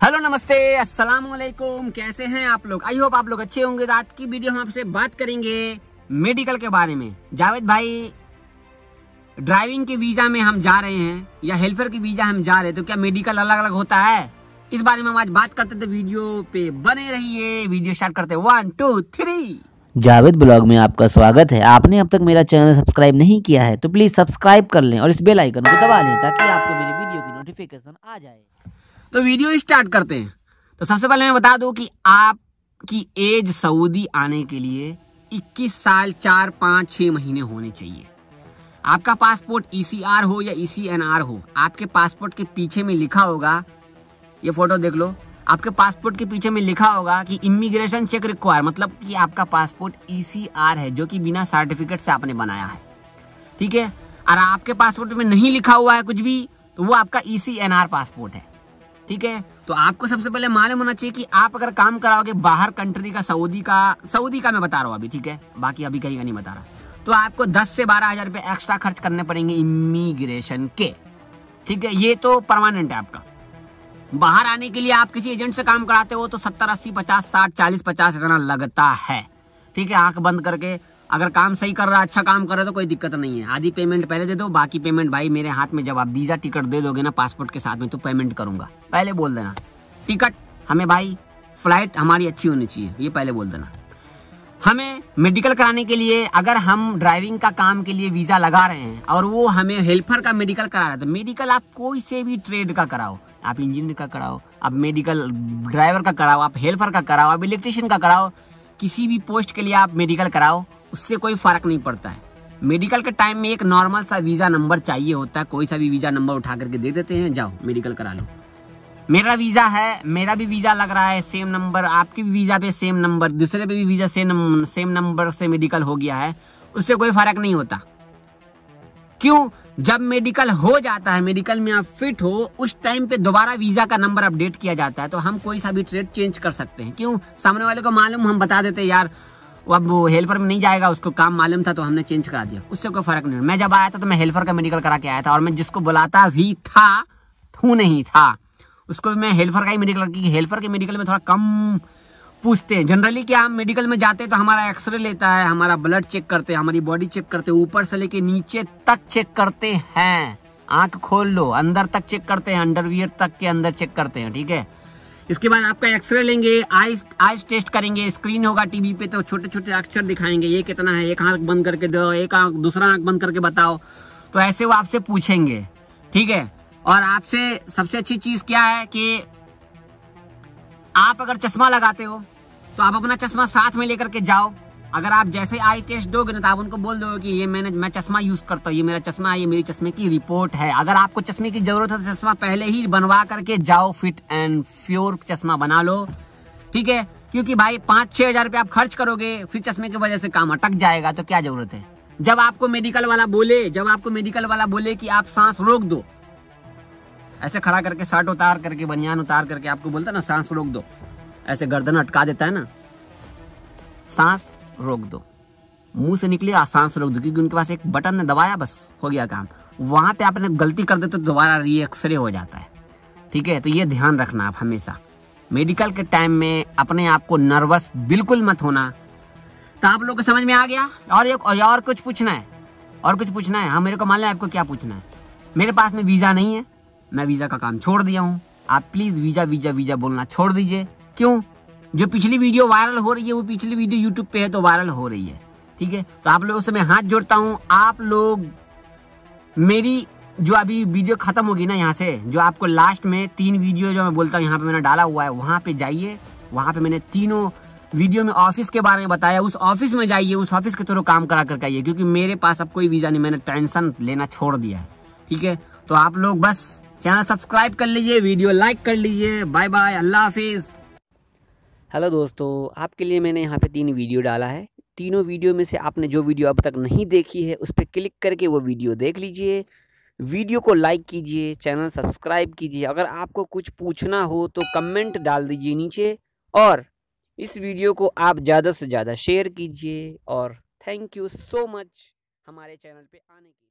Hello, नमस्ते अस्सलाम वालेकुम कैसे हैं आप लोग? आई होप आप लोग अच्छे होंगे। तो आज की वीडियो हम आपसे बात करेंगे मेडिकल के बारे में। जावेद भाई, ड्राइविंग के वीज़ा में हम जा रहे हैं या हेल्पर की वीज़ा हम जा रहे हैं तो क्या मेडिकल अलग अलग होता है? इस बारे में हम आज बात करते थे। वीडियो पे बने रहिए। वीडियो स्टार्ट करते one two three Javed blog में आपका स्वागत है। आपने अब तक मेरा चैनल सब्सक्राइब नहीं किया है तो प्लीज़ सब्सक्राइब कर लें और इस बेल आइकन को दबा लें ताकि आपको मेरे वीडियो की नोटिफिकेशन आ जाए। तो वीडियो स्टार्ट करते हैं। तो सबसे पहले मैं बता दूँ कि आपकी एज सऊदी आने के लिए 21 साल चार पाँच छह महीने होने चाहिए। आपका पासपोर्ट ईसीआर हो या ईसीएनआर हो, आपके पासपोर्ट के पीछे में लिखा होगा, ये फ़ोटो देख लो, आपके पासपोर्ट के पीछे में लिखा होगा कि इमिग्रेशन चेक रिक्वायर मतलब कि आपका पासपोर्ट ईसीआर है, जो कि बिना सर्टिफिकेट से आपने बनाया है। ठीक है? और आपके पासपोर्ट में नहीं लिखा हुआ है कुछ भी तो वो आपका ईसीएनआर पासपोर्ट है। ठीक है? तो आपको सबसे पहले मालूम होना चाहिए कि आप अगर काम कराओगे बाहर कंट्री का, सऊदी का सऊदी का मैं बता रहा हूँ अभी, ठीक है? बाकी अभी कहीं का नहीं बता रहा। तो आपको दस से बारह हज़ार रुपये एक्स्ट्रा खर्च करने पड़ेंगे इमिग्रेशन के। ठीक है? ये तो परमानेंट है आपका। बाहर आने के लिए आप किसी एजेंट से काम कराते हो तो सत्तर अस्सी पचास साठ चालीस पचास इतना लगता है। ठीक है? आँख बंद करके अगर काम सही कर रहा अच्छा काम कर रहा है तो कोई दिक्कत नहीं है। आधी पेमेंट पहले दे दो, बाकी पेमेंट भाई मेरे हाथ में, जब आप वीज़ा टिकट दे दोगे ना पासपोर्ट के साथ में तो पेमेंट करूँगा। पहले बोल देना टिकट हमें भाई फ़्लाइट हमारी अच्छी होनी चाहिए। ये पहले बोल देना। हमें मेडिकल कराने के लिए, अगर हम ड्राइविंग का काम के लिए वीज़ा लगा रहे हैं, और वो हमें हेल्पर का मेडिकल करा रहा है तो मेडिकल आप कोई से भी ट्रेड का कराओ। आप इंजीनियर का कराओ, आप मेडिकल ड्राइवर का कराओ, आप हेल्पर का कराओ, आप इलेक्ट्रिशियन का कराओ, किसी भी पोस्ट के लिए आप मेडिकल कराओ। उससे कोई फ़र्क नहीं पड़ता है। मेडिकल के टाइम में एक नॉर्मल सा वीज़ा नंबर चाहिए होता है, कोई सा भी वीज़ा नंबर उठा करके दे देते हैं, जाओ, मेडिकल करा लो। मेरा वीज़ा है, मेरा भी वीज़ा लग रहा है सेम नंबर आपके भी वीज़ा पे सेम नंबर दूसरे पे भी वीज़ा सेम सेम नंबर से मेडिकल हो गया है, उससे कोई फ़र्क नहीं होता। क्यों? जब मेडिकल हो जाता है मेडिकल में आप फिट हो, उस टाइम पे दोबारा वीज़ा का नंबर अपडेट किया जाता है तो हम कोई सा भी ट्रेड चेंज कर सकते हैं। क्यों? सामने वाले को मालूम, हम बता देते यार अब वो हेल्पर में नहीं जाएगा, उसको काम मालूम था तो हमने चेंज करा दिया। उससे कोई फ़र्क नहीं। मैं जब आया था तो मैं हेल्पर का मेडिकल करा के आया था और मैं जिसको बुलाता भी था हूँ नहीं था। उसको मैं हेल्पर का ही मेडिकल क्योंकि हेल्पर के मेडिकल में थोड़ा कम पूछते हैं। जनरली क्या हम मेडिकल में जाते हैं तो हमारा एक्सरे लेता है, हमारा ब्लड चेक करते हैं, हमारी बॉडी चेक करते हैं, ऊपर से लेके नीचे तक चेक करते हैं। आँख खोल लो, अंदर तक चेक करते हैं अंडरवियर तक के अंदर चेक करते हैं, ठीक है? इसके बाद आपका एक्सरे लेंगे आइस आइस टेस्ट करेंगे स्क्रीन होगा टीवी पे तो छोटे छोटे अक्षर दिखाएँगे, ये कितना है, एक आँख बंद करके दो, एक आँख, दूसरा आँख बंद करके बताओ। तो ऐसे वो आपसे पूछेंगे, ठीक है? और आपसे सबसे अच्छी चीज़ क्या है कि आप अगर चश्मा लगाते हो तो आप अपना चश्मा साथ में लेकर के जाओ अगर आप जैसे आई टेस्ट दोगे ना तो आप उनको बोल दो कि ये मैंने, मैं चश्मा यूज़ करता हूँ, ये मेरा चश्मा है, ये मेरी चश्मे की रिपोर्ट है। अगर आपको चश्मे की ज़रूरत है तो चश्मा पहले ही बनवा करके जाओ, फिट एंड फ्योर चश्मा बना लो। ठीक है? क्योंकि भाई पाँच छह हज़ार रुपये आप खर्च करोगे, फिर चश्मे की वजह से काम अटक जाएगा तो क्या ज़रूरत है? जब आपको मेडिकल वाला बोले, जब आपको मेडिकल वाला बोले कि आप सांस रोक दो, ऐसे खड़ा करके शर्ट उतार करके, बनियान उतार करके आपको बोलता ना, सांस रोक दो। ऐसे गर्दन अटका देता है ना। सांस रोक दो। मुँह से निकली सांस रोक दो क्योंकि उनके पास एक बटन ने दबाया बस हो गया काम। वहाँ पे आपने गलती कर दे तो दोबारा री एक्सरे हो जाता है। ठीक है? तो ये ध्यान रखना आप हमेशा। मेडिकल के टाइम में अपने आप को नर्वस बिल्कुल मत होना। तो आप लोग को समझ में आ गया? और एक और, और कुछ पूछना है? और कुछ पूछना है? हाँ मेरे को मान लिया आपको क्या पूछना है? मेरे पास में वीज़ा नहीं है। मैं वीज़ा का काम छोड़ दिया हूँ। आप प्लीज़ वीज़ा वीज़ा वीज़ा बोलना छोड़ दीजिए। क्यों? जो पिछली वीडियो वायरल हो रही है, वो पिछली वीडियो यूट्यूब पे है तो वायरल हो रही है। ठीक है? तो आप लोगों से मैं हाथ जोड़ता हूँ। आप लोग मेरी जो अभी वीडियो खत्म होगी ना यहाँ से, जो आपको लास्ट में तीन वीडियो जो मैं बोलता हूँ, यहाँ पे मैंने डाला हुआ है, वहाँ पे जाइए। वहाँ पे मैंने तीनों वीडियो में ऑफ़िस के बारे में बताया। उस ऑफ़िस में जाइए, उस ऑफ़िस के थ्रू काम करा करके आइए, क्योंकि मेरे पास अब कोई वीज़ा नहीं, मैंने टेंशन लेना छोड़ दिया है। ठीक है? तो आप लोग बस चैनल सब्सक्राइब कर लीजिए, वीडियो लाइक कर लीजिए। बाय बाय अल्लाह हाफिज। हेलो दोस्तों, आपके लिए मैंने यहाँ पे तीन वीडियो डाला है। तीनों वीडियो में से आपने जो वीडियो अब तक नहीं देखी है, उस पर क्लिक करके वो वीडियो देख लीजिए। वीडियो को लाइक कीजिए, चैनल सब्सक्राइब कीजिए। अगर आपको कुछ पूछना हो तो कमेंट डाल दीजिए नीचे और इस वीडियो को आप ज़्यादा से ज़्यादा शेयर कीजिए और थैंक यू सो मच हमारे चैनल पर आने के